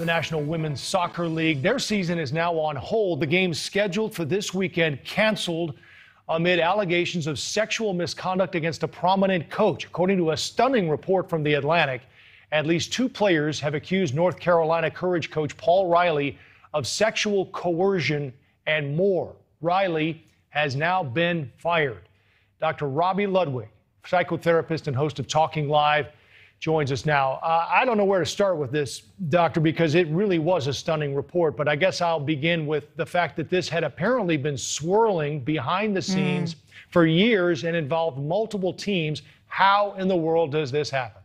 The National Women's Soccer League, their season is now on hold. The games scheduled for this weekend canceled amid allegations of sexual misconduct against a prominent coach. According to a stunning report from The Atlantic, at least two players have accused North Carolina Courage coach Paul Riley of sexual coercion and more. Riley has now been fired. Dr. Robi Ludwig, psychotherapist and host of Talking Live, joins us now. Uh, I don't know where to start with this, Doctor, because it really was a stunning report. But I guess I'll begin with the fact that this had apparently been swirling behind the scenes mm. for years and involved multiple teams. How in the world does this happen?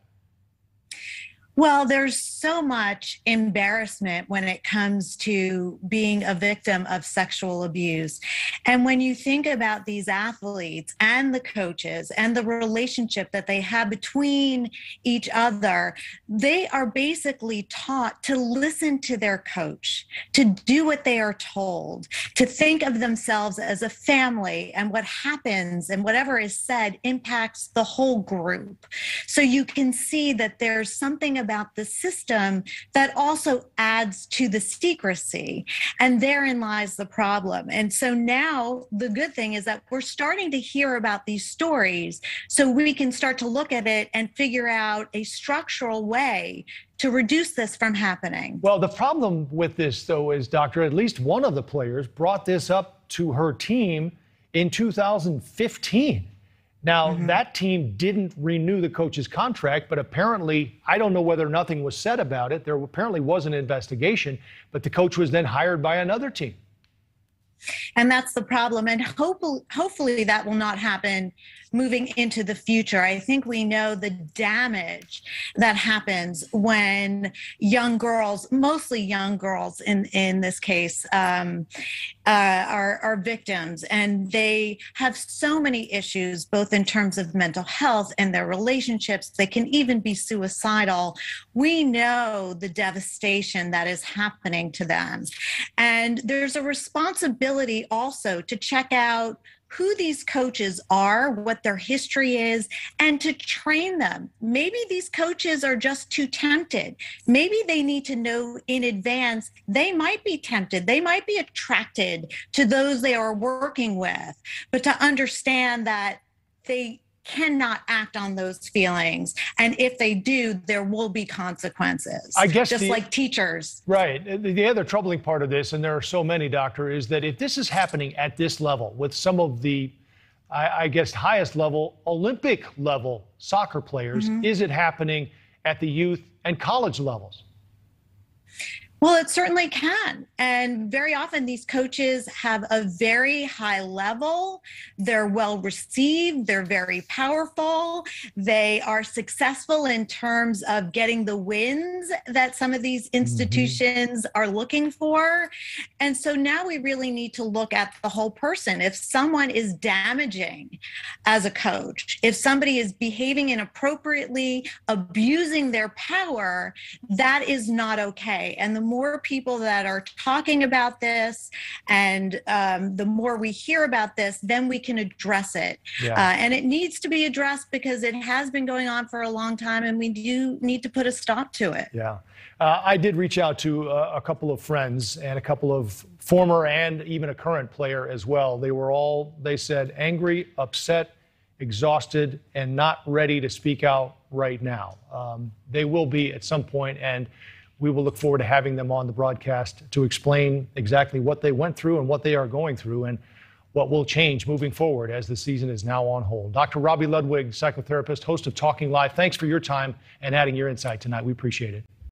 Well, there's so much embarrassment when it comes to being a victim of sexual abuse. And when you think about these athletes and the coaches and the relationship that they have between each other, they are basically taught to listen to their coach, to do what they are told, to think of themselves as a family, and what happens and whatever is said impacts the whole group. So you can see that there's something about about the system that also adds to the secrecy. And therein lies the problem. And so now the good thing is that we're starting to hear about these stories so we can start to look at it and figure out a structural way to reduce this from happening. Well, the problem with this, though, is, Doctor, at least one of the players brought this up to her team in 2015. Now, mm-hmm. that team didn't renew the coach's contract, but apparently, I don't know whether nothing was said about it. There apparently was an investigation, but the coach was then hired by another team. And that's the problem. And hopefully, hopefully that will not happen moving into the future. I think we know the damage that happens when young girls, mostly young girls in, in this case, um, uh, are, are victims. And they have so many issues, both in terms of mental health and their relationships. They can even be suicidal. We know the devastation that is happening to them. And there's a responsibility also to check out who these coaches are, what their history is, and to train them. Maybe these coaches are just too tempted. Maybe they need to know in advance they might be tempted, they might be attracted to those they are working with, but to understand that they cannot act on those feelings. And if they do, there will be consequences. I guess just the, like teachers. Right. The other troubling part of this, and there are so many, doctor, is that if this is happening at this level with some of the I, I guess highest level, Olympic level soccer players, mm-hmm. is it happening at the youth and college levels? Well, it certainly can. And very often these coaches have a very high level. They're well received. They're very powerful. They are successful in terms of getting the wins that some of these mm-hmm. institutions mm-hmm. are looking for. And so now we really need to look at the whole person. If someone is damaging as a coach, if somebody is behaving inappropriately, abusing their power, that is not okay. And the more people that are talking about this and um, the more we hear about this, then we can address it. Yeah. Uh, and it needs to be addressed because it has been going on for a long time and we do need to put a stop to it. Yeah. Uh, I did reach out to uh, a couple of friends and a couple of former and even a current player as well. They were all, they said, angry, upset, exhausted, and not ready to speak out right now. Um, they will be at some point, and we will look forward to having them on the broadcast to explain exactly what they went through and what they are going through and what will change moving forward as the season is now on hold. Dr. Robi Ludwig, psychotherapist, host of Talking Live, thanks for your time and adding your insight tonight. We appreciate it.